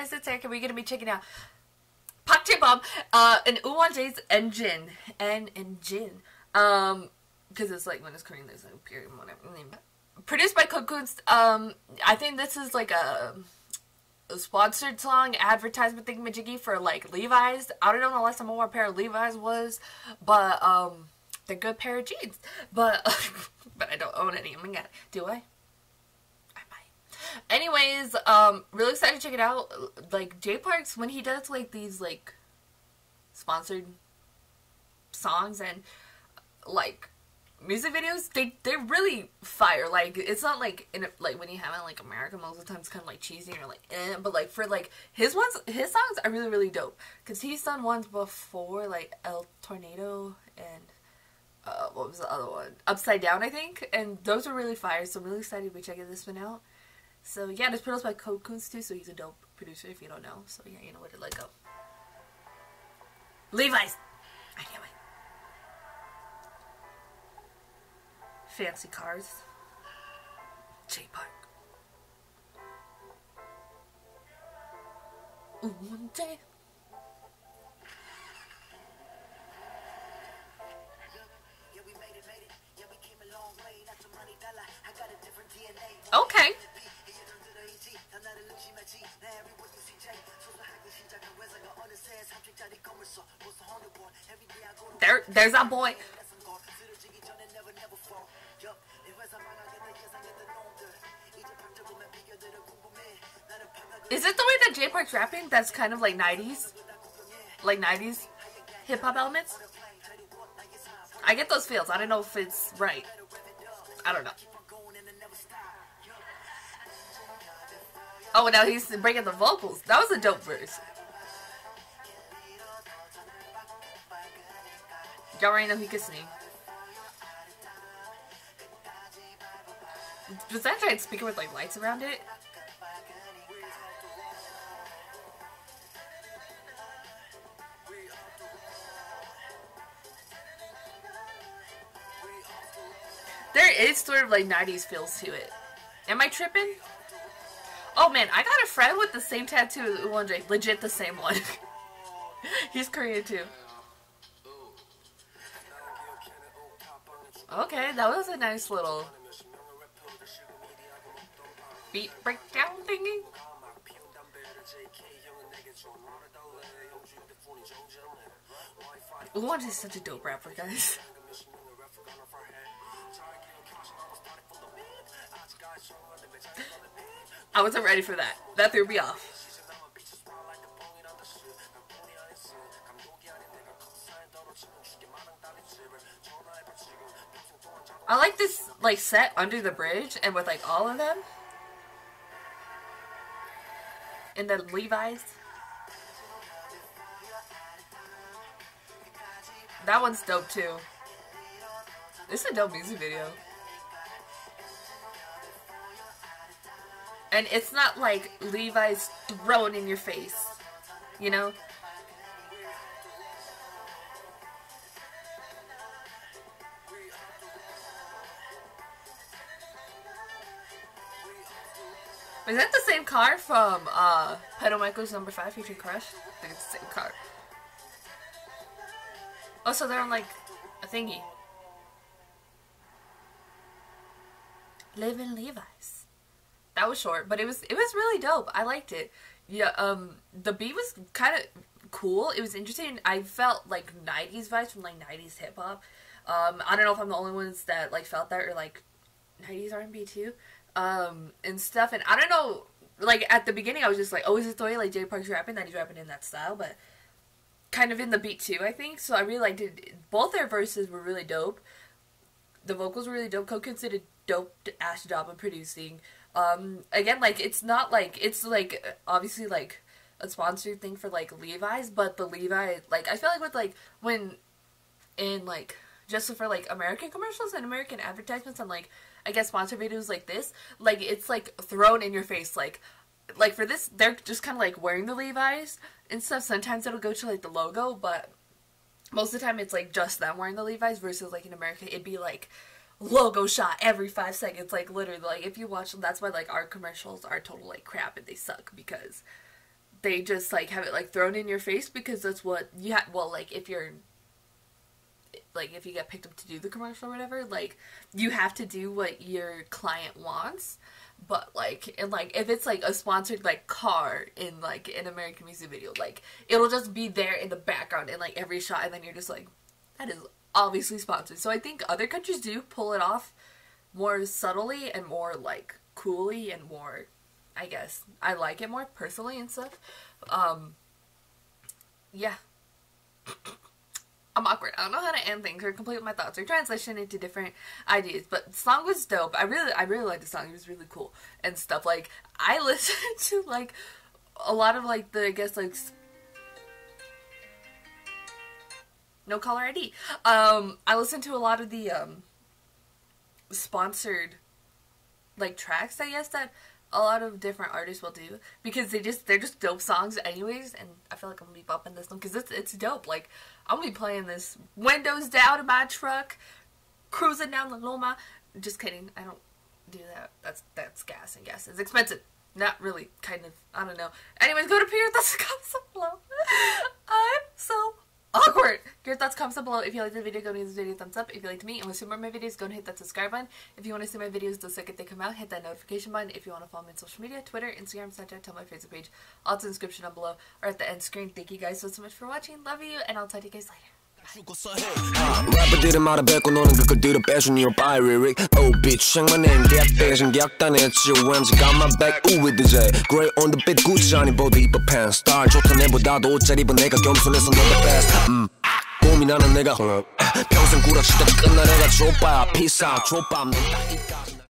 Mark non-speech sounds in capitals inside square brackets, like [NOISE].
guys, it's Erika. We're gonna be checking out Park Jae-beom, uh, and Uwon Engine and Engine, um, because it's like when it's Korean, there's like period, whatever. Produced by Code Kunst. Um, I think this is like a, a sponsored song, advertisement thing, thingamajiggy for like Levi's. I don't know the last time I wore a pair of Levi's was, but um, they're good pair of jeans. But [LAUGHS] but I don't own any. Oh my god, do I? Anyways, um, really excited to check it out. Like Jay Parks when he does like these like sponsored songs and like music videos, they they're really fire. Like it's not like in like when you have it like America most of the time it's kind of like cheesy or like eh, but like for like his ones his songs are really really dope because he's done ones before like El Tornado and uh, what was the other one Upside Down I think and those are really fire. So I'm really excited to be checking this one out. So yeah, this produced by Code Kunst too, so he's a dope producer if you don't know. So yeah, you know where to let go. Levi's! I can't wait. Fancy cars. Jay Park. One day. There, there's our boy. Is it the way that Jay Park's rapping that's kind of like 90s? Like 90s hip hop elements? I get those feels. I don't know if it's right. I don't know. Oh, now he's breaking the vocals. That was a dope verse. Y'all already know he can sing. Was that giant speaker with like lights around it? There is sort of like 90s feels to it. Am I tripping? Oh man, I got a friend with the same tattoo as Uwon Legit the same one. [LAUGHS] He's Korean too. Okay, that was a nice little beat breakdown thingy. Uwon is such a dope rapper, guys. [LAUGHS] I wasn't ready for that. That threw me off. I like this like set under the bridge and with like all of them. And the Levi's. That one's dope too. This is a dope music video. And it's not like Levi's thrown in your face, you know? Is that the same car from uh, Penomeco number 5 featuring Crush? I think it's the same car. Oh, so they're on like a thingy. Live in Levi's that was short, but it was it was really dope. I liked it. Yeah, um, the beat was kind of cool. It was interesting. I felt like '90s vibes from like '90s hip hop. Um, I don't know if I'm the only ones that like felt that or like '90s R&B too, um, and stuff. And I don't know. Like at the beginning, I was just like, "Oh, is it the way like Jay Park's rapping that he's rapping in that style?" But kind of in the beat too, I think. So I really liked it. Both their verses were really dope. The vocals were really dope. Code Kunst did dope ass job of producing. Um, again, like it's not like it's like obviously like a sponsored thing for like Levi's, but the Levi like I feel like with like when in like just for like American commercials and American advertisements and like I guess sponsor videos like this, like it's like thrown in your face like like for this they're just kind of like wearing the Levi's and stuff. Sometimes it'll go to like the logo, but most of the time it's like just them wearing the Levi's versus like in America it'd be like logo shot every five seconds. Like literally, like if you watch that's why like our commercials are total like crap and they suck because they just like have it like thrown in your face because that's what you have. Well, like if you're like if you get picked up to do the commercial or whatever, like you have to do what your client wants. But like and like if it's like a sponsored like car in like an American music video, like it'll just be there in the background in like every shot and then you're just like, that is obviously sponsored. So I think other countries do pull it off more subtly and more like coolly and more I guess I like it more personally and stuff. Um yeah. I'm awkward. I don't know how to end things or complete my thoughts or translation into different ideas. But the song was dope. I really I really liked the song. It was really cool and stuff. Like I [LAUGHS] listened to like a lot of like the I guess like no caller ID. Um I listened to a lot of the um sponsored like tracks I guess that a lot of different artists will do because they just they're just dope songs anyways and I feel like I'm gonna be bumping this one because it's it's dope. Like I'm gonna be playing this windows down in my truck cruising down the Loma. Just kidding I don't do that. That's that's gas and gas is expensive. Not really kind of I don't know. Anyways go to Pierre that's below [LAUGHS] I'm so awkward. Your thoughts, comments down below. If you liked the video, go and give this video a thumbs up. If you liked me and want to see more of my videos, go and hit that subscribe button. If you want to see my videos the second they come out, hit that notification button. If you want to follow me on social media, Twitter, Instagram, Snapchat, tell my Facebook page, all in the description down below or at the end screen. Thank you guys so, so much for watching. Love you, and I'll talk to you guys later. 래퍼들은 말을 뱉고 너는 그걸 뒤로 빼준 your by lyric Oh bitch 장만낸 계약 대신 계약단했지 왠지 got my back ooh with the J Gray on the beat 구찌 아닌 body 입어 pants Star 좋던 애보다도 옷잘 입은 내가 겸손해서 너 the best 음 고민하는 내가 평생 구라치다 끝난 애가 족밥 out 족밥. 넌